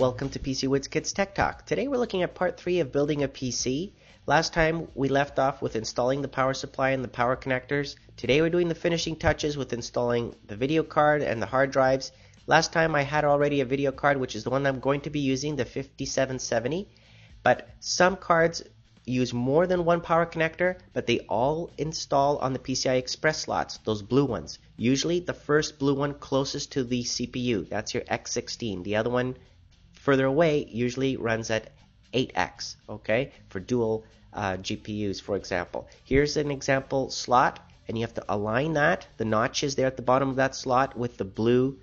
Welcome to PCWizKids Tech Talk. Today we're looking at part 3 of building a PC. Last time we left off with installing the power supply and the power connectors. Today we're doing the finishing touches with installing the video card and the hard drives. Last time I had already a video card which is the one I'm going to be using, the 5770. But some cards use more than one power connector, but they all install on the PCI Express slots, those blue ones. Usually the first blue one closest to the CPU, that's your X16. The other one further away usually runs at 8x, okay, for dual uh, GPUs, for example. Here's an example slot, and you have to align that, the notches there at the bottom of that slot, with the blue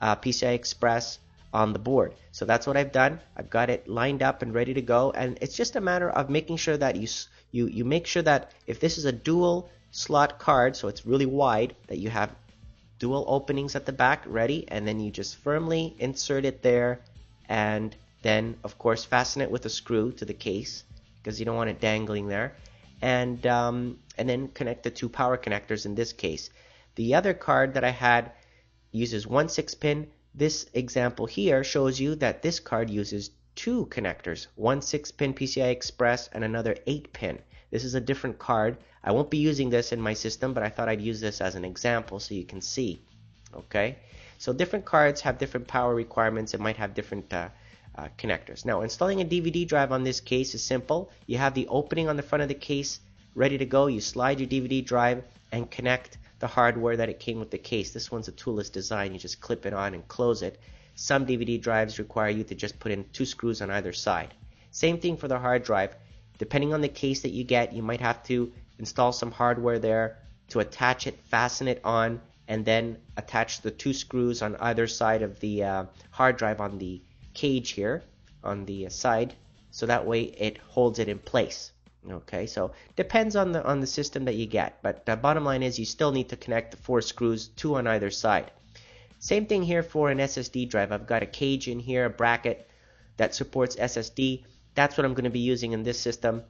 uh, PCI Express on the board. So that's what I've done. I've got it lined up and ready to go, and it's just a matter of making sure that you you you make sure that if this is a dual slot card, so it's really wide, that you have dual openings at the back ready, and then you just firmly insert it there, and then of course fasten it with a screw to the case because you don't want it dangling there, and um, and then connect the two power connectors in this case. The other card that I had uses one 6 pin this example here shows you that this card uses two connectors, one 6-pin PCI Express and another 8-pin. This is a different card. I won't be using this in my system, but I thought I'd use this as an example so you can see. Okay, so different cards have different power requirements. It might have different uh, uh, connectors. Now, installing a DVD drive on this case is simple. You have the opening on the front of the case ready to go. You slide your DVD drive and connect the hardware that it came with the case. This one's a toolless design. You just clip it on and close it. Some DVD drives require you to just put in two screws on either side. Same thing for the hard drive. Depending on the case that you get, you might have to install some hardware there to attach it, fasten it on, and then attach the two screws on either side of the uh, hard drive on the cage here on the side so that way it holds it in place. Okay, so depends on the on the system that you get, but the bottom line is you still need to connect the four screws, two on either side. Same thing here for an SSD drive. I've got a cage in here, a bracket that supports SSD. That's what I'm going to be using in this system.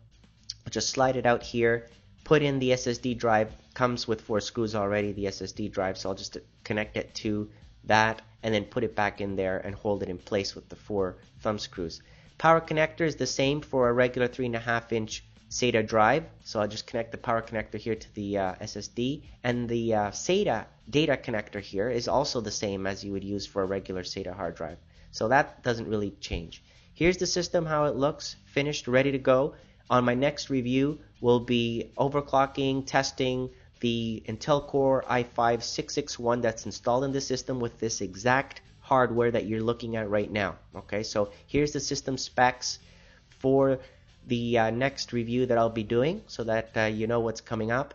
Just slide it out here, put in the SSD drive. Comes with four screws already, the SSD drive, so I'll just connect it to that and then put it back in there and hold it in place with the four thumb screws. Power connector is the same for a regular 3.5 inch SATA drive. So I'll just connect the power connector here to the uh, SSD. And the uh, SATA data connector here is also the same as you would use for a regular SATA hard drive. So that doesn't really change. Here's the system, how it looks, finished, ready to go. On my next review, we'll be overclocking, testing the Intel Core i5-661 that's installed in the system with this exact hardware that you're looking at right now. Okay, so here's the system specs for the uh, next review that I'll be doing so that uh, you know what's coming up.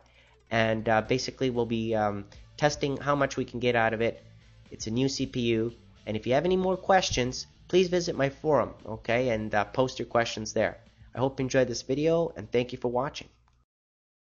And uh, basically, we'll be um, testing how much we can get out of it. It's a new CPU. And if you have any more questions, please visit my forum, okay, and uh, post your questions there. I hope you enjoyed this video, and thank you for watching.